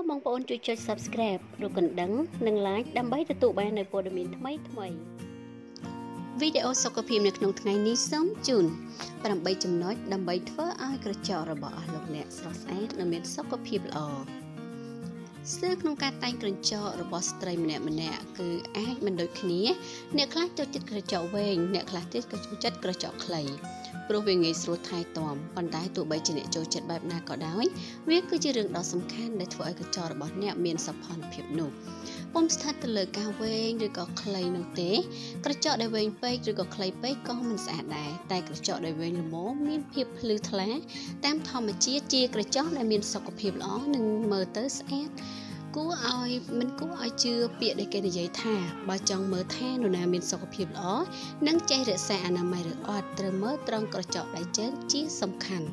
សូមបងប្អូនជួយចុច Subscribe រូបកណ្ដឹងនិង Like ដើម្បីទទួលបាននូវព័ត៌មានថ្មីថ្មីវីដេអូសុខភាពនៅក្នុងថ្ងៃនេះសូមជូន8ចំណុចដើម្បីធ្វើឲ្យក្រចករបស់អស់លោកអ្នកស្រស់ស្អាតនិងមានសុខភាពល្អ ស្ទើរក្នុងការតែងក្រចករបស់ស្ត្រីម្នាក់ម្នាក់គឺអាចមិនដូចគ្នាអ្នកខ្លះចូលចិត្តក្រចកវែងអ្នកខ្លះទៀតក៏ចូលចិត្តក្រចកខ្លីព្រោះវាងាយស្រួលថែទាំប៉ុន្តែទោះបីជាអ្នកចូលចិត្តបែបណាក៏ដោយវាគឺជារឿងដ៏សំខាន់ដែលធ្វើឲ្យកញ្ចក់របស់អ្នកមានសោភ័ណភាពនោះពុំស្ថិតទៅលើការវែងឬក៏ខ្លីនោះទេ ក្រចកដែលវែងពេកឬក៏ខ្លីពេកក៏មិនស្អាតដែរតែក្រចកដែលវែងល្មមមានភាពភ្លឺថ្លាតាមធម្មជាតិជាក្រចកដែលមានសុខភាពល្អនិងមើលទៅស្អាត គួរឲ្យមិនគួរឲ្យជឿពាក្យដែលគេនិយាយថាបើចង់មើលថានរណាមានសុខភាពល្អនិងចេះរក្សាអនាម័យឬអត់ត្រូវមើលត្រង់ក្រចកដៃជើងជាសំខាន់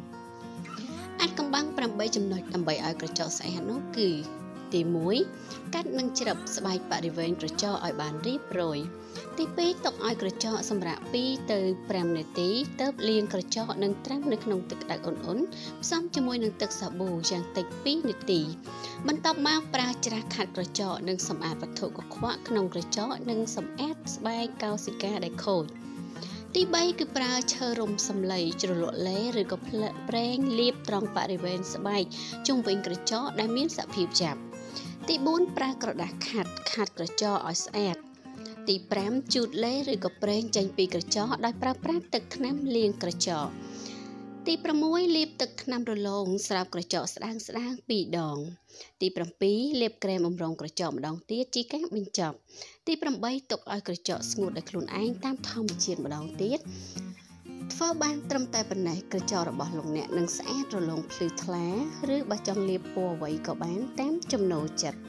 អាចកំបាំង8ចំណុចដើម្បីឲ្យក្រចកស្អាតនោះគឺ ទី1កាត់និងច្រឹបស្បែកបរិវេណក្រចកឲ្យបានរៀបរយទី2ទុកឲ្យក្រចកសម្រាប់2ទៅ5នាទីទើបលាងក្រចកនិងត្រាំនៅក្នុងទឹកក្តៅអ៊ុនៗផ្សំជាមួយនឹងទឹកសាប៊ូយ៉ាងតិច2នាទី បន្ទាប់មកប្រើច្រាសខាត់ក្រចកនិងសម្អាតវត្ថុកខ្វក់ក្នុងក្រចកនិងសម្អាតស្បែកកោសិកាដែលខូចទី3គឺប្រើឈើរំសំឡីជ្រលក់លេឬក៏ផ្លិប្រេងលាបត្រង់បរិវេណស្បែកជុំវិញក្រចកដែលមានសភាពចាប់ ទី4ប្រើក្រដាសខាត់ខាត់ក្រចកឲ្យស្អាតទី5ជូតលេឬក៏ប្រេងចេញពីក្រចកដោយប្រើប្រាស់ទឹកថ្នាំលាងក្រចកទី6លាបទឹកថ្នាំរលោងស្រាប់ក្រចកស្ដាងស្ដាង2ដង ទី7លាបក្រែមបំរុងក្រចកម្ដងទៀតជាការបញ្ចប់ ទី8ទុកឲ្យក្រចកស្ងួតដោយខ្លួនឯងតាមធម្មជាតិម្ដងទៀត ធ្វើបានត្រឹមតែប៉ុណ្ណេះក្រចករបស់លោកអ្នកនឹងស្អាតរលោងភ្លឺថ្លា ឬបើចង់លាបពណ៌អ្វីក៏បានតាមចំណូលចិត្ត